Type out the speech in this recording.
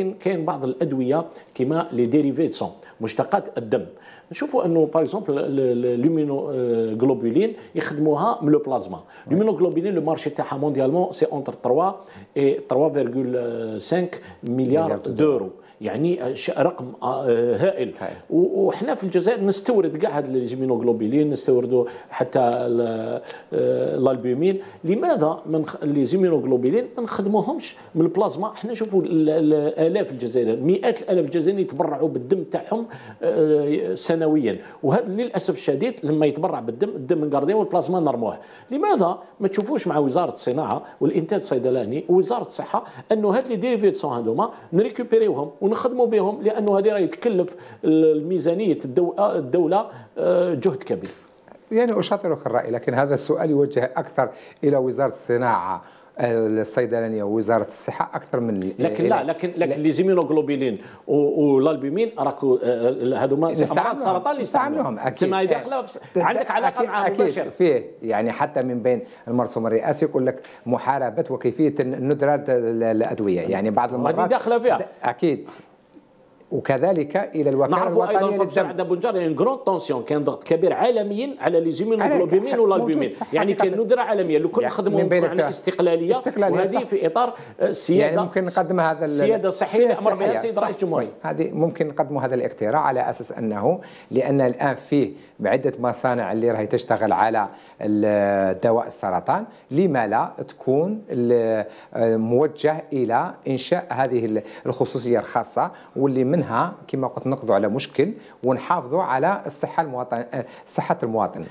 ولكن كاين بعض الأدوية كما les dérivés du sang مشتقات الدم. نشوفوا أنه par exemple l'immunoglobuline يخدموها من le plasma l'immunoglobuline le marché تاعها mondialement c'est entre 3 et 3.5 مليار d'euros يعني رقم هائل. وحنا في الجزائر نستورد كاع هاد les immunoglobulines نستوردوا حتى l'albumine لماذا من les immunoglobulines ما نخدموهمش من البلازما حنا نشوفوا الالاف الجزائريين مئات الآلاف الجزائريين يتبرعوا بالدم تاعهم سنويا. وهذا للأسف الشديد لما يتبرع بالدم الدم نقرديه والبلازما نرموه لماذا؟ ما تشوفوش مع وزارة الصناعة والإنتاج الصيدلاني ووزارة الصحة أنه هاد les dérivés du sang هذوما نريكوبيريوهم ونخدموا بهم لأنه هذه راهي تكلف الميزانية الدولة آه، جهد كبير. يعني أشاطرك الراي لكن هذا السؤال يوجه أكثر إلى وزارة الصناعة. الصيدلانيه ووزاره الصحة أكثر من لكن لا لكن لكن les immunoglobulines و l'albumine راكو آه، هذوما أمراض السرطان اللي يستعملوهم أكيد. ما داخلة عندك علاقة مع أكيد. فيه يعني حتى من بين المرسوم الرئاسي يقول لك محاربة وكيفية ندرة الأدوية. يعني بعض المرات هذه داخلة فيها. أكيد. وكذلك إلى الوكالة الوطنية أيضا بروفيسور عند بونجار يعني grande tension كان ضغط كبير عالميا على les immunoglobulines و l'albumine يعني كان ندرة عالميه لو كنا نخدموا يعني استقلالية, استقلالية وهذه في إطار السياده يعني ممكن نقدم هذا السياده الصحيه اللي أمر بها السيد رئيس الجمهورية. هذه ممكن نقدموا هذا الاقتراح على أساس أنه لأن الآن فيه بعدة مصانع اللي راهي تشتغل على دواء السرطان لما لا تكون موجه إلى إنشاء هذه الخصوصية الخاصة واللي منها كما قلت نقضوا على مشكل ونحافظوا على الصحة المواطن صحة المواطن.